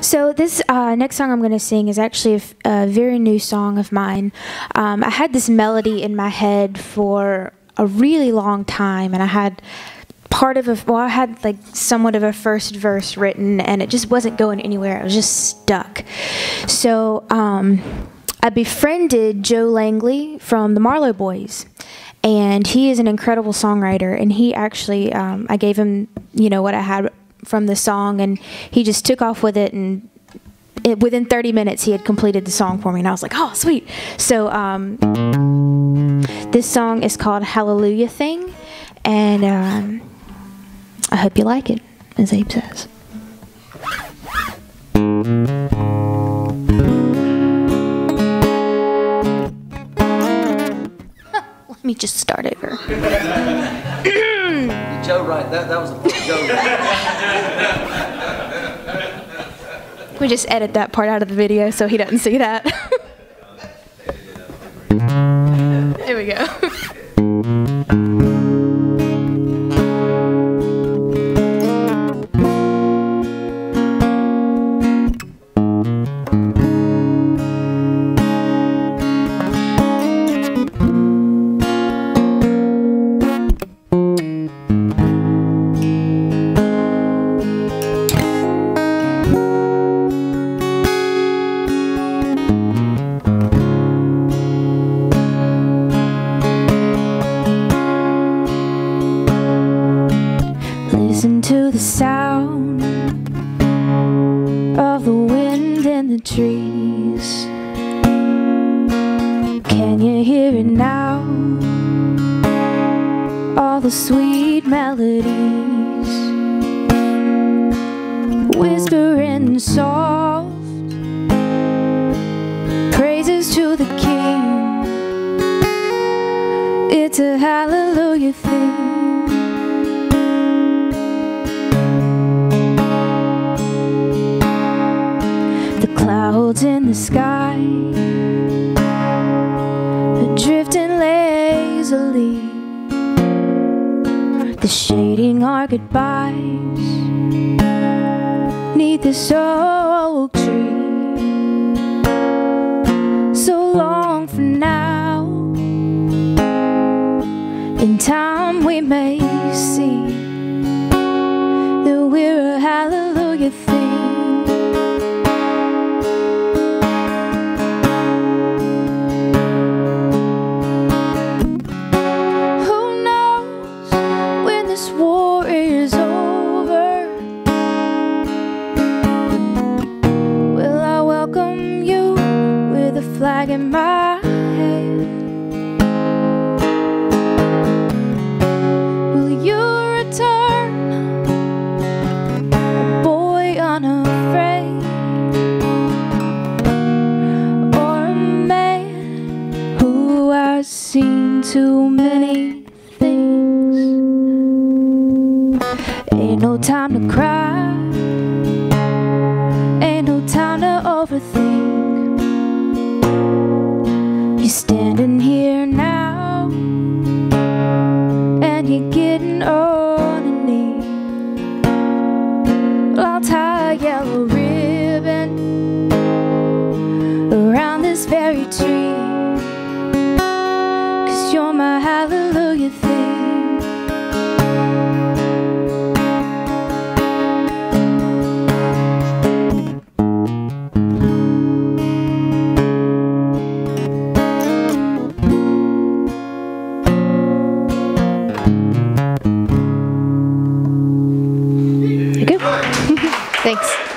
So this uh, next song I'm going to sing is actually a, very new song of mine. Um, I had this melody in my head for a really long time, and I had part of a well, I had like somewhat of a first verse written, and it just wasn't going anywhere. It was just stuck. So um, I befriended Joe Langley from the Marlowe Boys. And he is an incredible songwriter, and he actually, um, I gave him, you know, what I had from the song, and he just took off with it. And it, within 30 minutes, he had completed the song for me, and I was like, "Oh, sweet!" So um, this song is called "Hallelujah Thing," and um, I hope you like it, as Abe says. Let me just start over. Joe right, that, that was a right. We just edit that part out of the video so he doesn't see that. there we go. Listen to the sound of the wind in the trees. Can you hear it now? All the sweet melodies whispering soft the sky drifting lazily. The shading our goodbyes neath this oak tree. So long for now. In time we may see that we're a hallelujah thing. Flag in my hand? Will you return, a boy unafraid, or a man who has seen too many things? Ain't no time to cry, ain't no time to overthink. Getting on a knee. Well, I'll tie a yellow ribbon around this very tree. Cause you're my hallelujah Thanks.